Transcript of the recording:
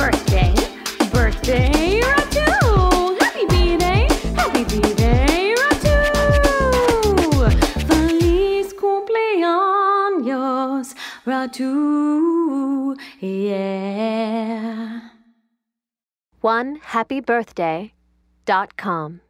Birthday, birthday, Ratu! Happy birthday, happy birthday, Ratu! Feliz cumpleaños, Ratu, yeah. One happy birthday dot com.